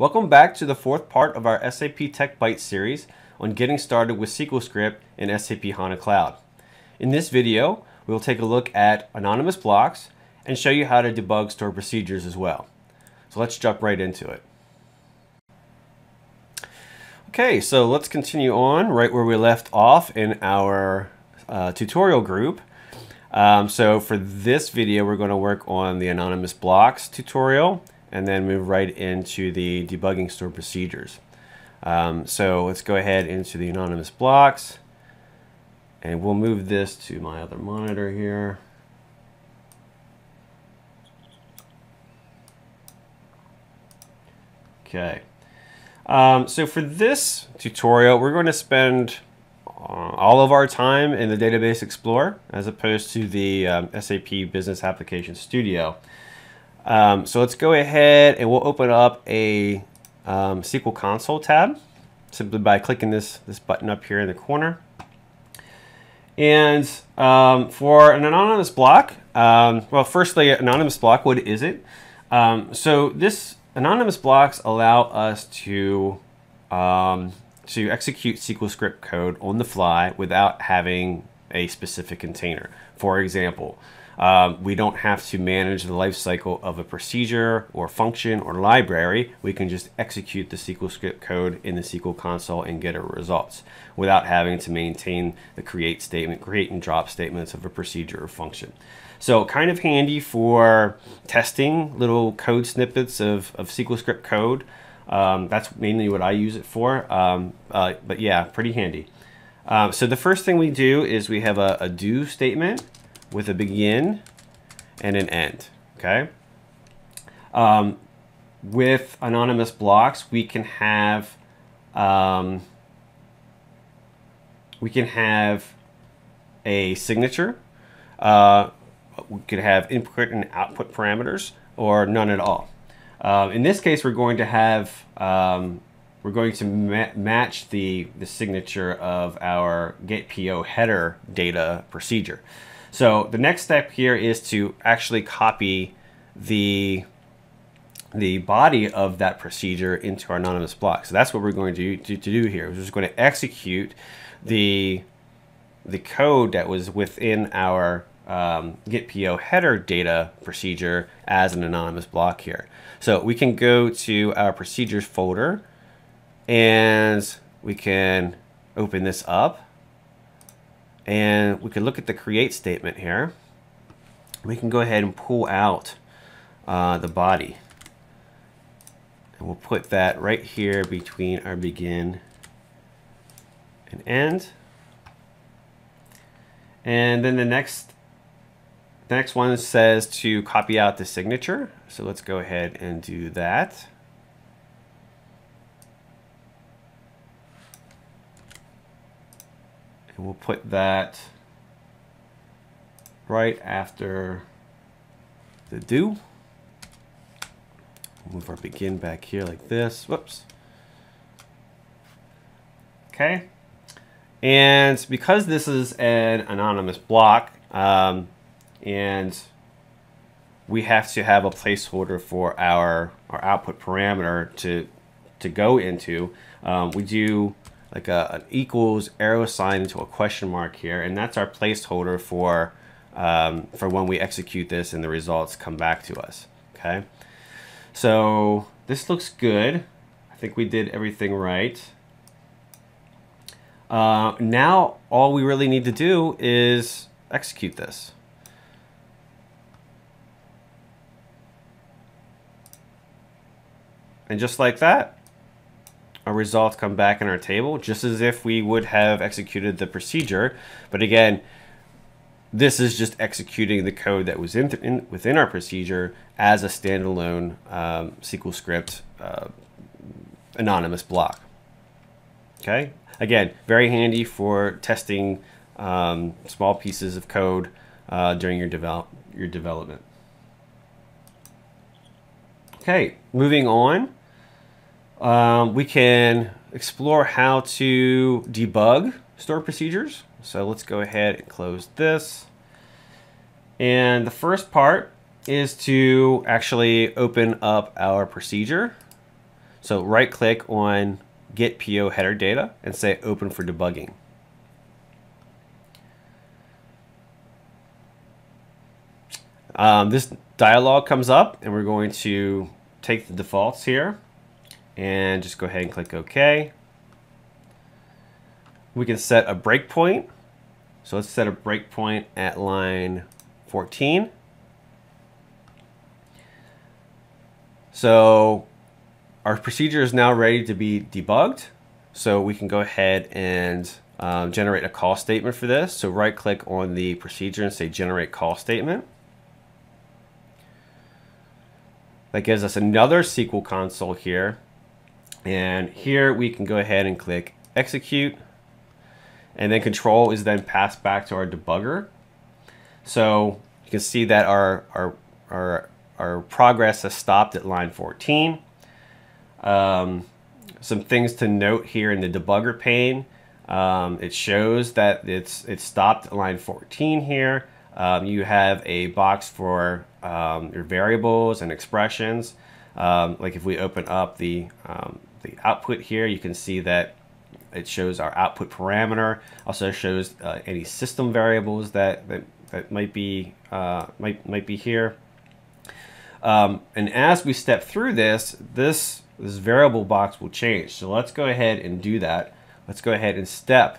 Welcome back to the fourth part of our SAP Tech Bytes series on getting started with SQL Script in SAP HANA Cloud. In this video, we will take a look at anonymous blocks and show you how to debug stored procedures as well. So let's jump right into it. Okay, so let's continue on right where we left off in our uh, tutorial group. Um, so for this video, we're going to work on the anonymous blocks tutorial and then move right into the debugging stored procedures. Um, so let's go ahead into the anonymous blocks and we'll move this to my other monitor here. Okay. Um, so for this tutorial, we're going to spend uh, all of our time in the Database Explorer as opposed to the um, SAP Business Application Studio. Um, so let's go ahead and we'll open up a um, SQL Console tab simply by clicking this, this button up here in the corner. And um, for an anonymous block, um, well, firstly, anonymous block, what is it? Um, so this anonymous blocks allow us to um, to execute SQL script code on the fly without having a specific container. For example, um, we don't have to manage the lifecycle of a procedure or function or library. We can just execute the SQL script code in the SQL console and get our results without having to maintain the create statement, create and drop statements of a procedure or function. So kind of handy for testing little code snippets of, of SQL script code. Um, that's mainly what I use it for. Um, uh, but yeah, pretty handy. Uh, so the first thing we do is we have a, a do statement with a begin and an end, okay? Um, with anonymous blocks, we can have um, we can have a signature. Uh, we could have input and output parameters, or none at all. Uh, in this case, we're going to have um, we're going to ma match the the signature of our get PO header data procedure. So the next step here is to actually copy the the body of that procedure into our anonymous block. So that's what we're going to, to, to do here. We're just going to execute the the code that was within our um, get PO header data procedure as an anonymous block here. So we can go to our procedures folder and we can open this up and we can look at the create statement here. We can go ahead and pull out uh, the body. And we'll put that right here between our begin and end. And then the next the next one says to copy out the signature. So let's go ahead and do that. And we'll put that right after the do. Move our begin back here like this. Whoops. Okay. And because this is an anonymous block, um, and we have to have a placeholder for our, our output parameter to, to go into, um, we do like a, an equals arrow sign into a question mark here, and that's our placeholder for um, for when we execute this and the results come back to us. Okay, so this looks good. I think we did everything right. Uh, now all we really need to do is execute this. And just like that, our results come back in our table just as if we would have executed the procedure. But again, this is just executing the code that was in, in within our procedure as a standalone um, SQL script uh, anonymous block. Okay, again, very handy for testing um, small pieces of code uh, during your develop your development. Okay, moving on um, we can explore how to debug stored procedures. So let's go ahead and close this. And the first part is to actually open up our procedure. So right click on get PO header data and say open for debugging. Um, this dialog comes up and we're going to take the defaults here and just go ahead and click OK. We can set a breakpoint. So let's set a breakpoint at line 14. So our procedure is now ready to be debugged. So we can go ahead and um, generate a call statement for this. So right click on the procedure and say generate call statement. That gives us another SQL console here. And here we can go ahead and click execute. And then control is then passed back to our debugger. So you can see that our, our, our, our progress has stopped at line 14. Um, some things to note here in the debugger pane. Um, it shows that it's it stopped at line 14 here. Um, you have a box for um, your variables and expressions. Um, like if we open up the, um, the output here, you can see that it shows our output parameter. Also shows uh, any system variables that, that, that might be uh, might might be here. Um, and as we step through this, this this variable box will change. So let's go ahead and do that. Let's go ahead and step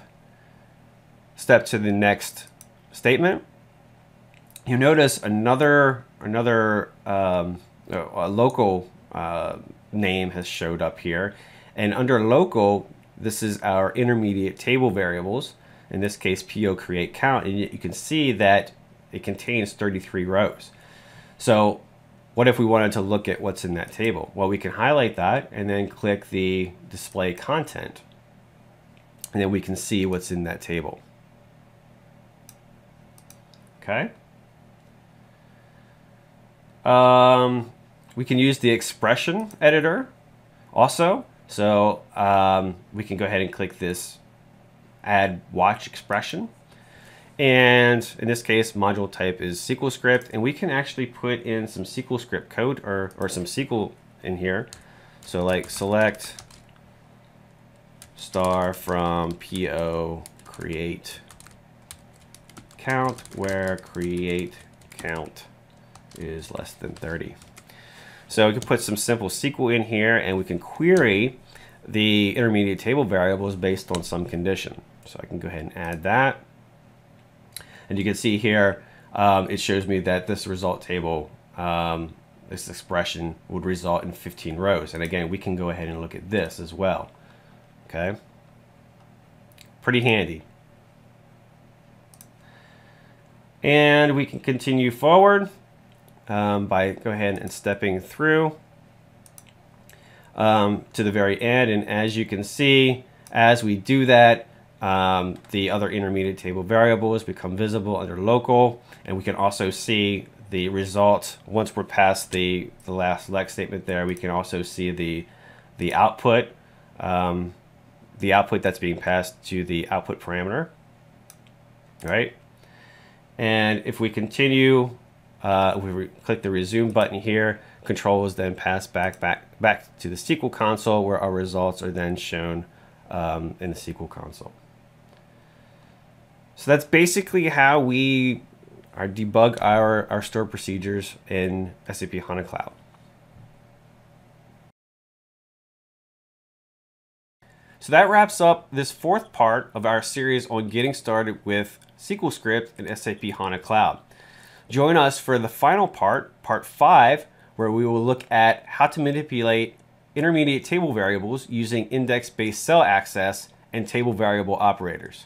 step to the next statement. You notice another another um, local uh, name has showed up here, and under local, this is our intermediate table variables. In this case, PO create count, and you can see that it contains 33 rows. So what if we wanted to look at what's in that table? Well, we can highlight that and then click the display content. And then we can see what's in that table. Okay. Um, we can use the expression editor also. So um, we can go ahead and click this add watch expression. And in this case, module type is SQL script, and we can actually put in some SQL script code or, or some SQL in here. So like select star from PO create count where create count is less than 30. So we can put some simple SQL in here and we can query the intermediate table variables based on some condition. So I can go ahead and add that. And you can see here, um, it shows me that this result table, um, this expression would result in 15 rows. And again, we can go ahead and look at this as well. Okay. Pretty handy. And we can continue forward um, by go ahead and stepping through um, to the very end. And as you can see, as we do that, um, the other intermediate table variables become visible under local. And we can also see the result once we're past the, the last select statement there. We can also see the, the output, um, the output that's being passed to the output parameter. right? And if we continue uh, we click the resume button here. Control is then passed back, back, back to the SQL console where our results are then shown um, in the SQL console. So that's basically how we our debug our, our store procedures in SAP HANA Cloud. So that wraps up this fourth part of our series on getting started with SQL script in SAP HANA Cloud. Join us for the final part, part five, where we will look at how to manipulate intermediate table variables using index-based cell access and table variable operators.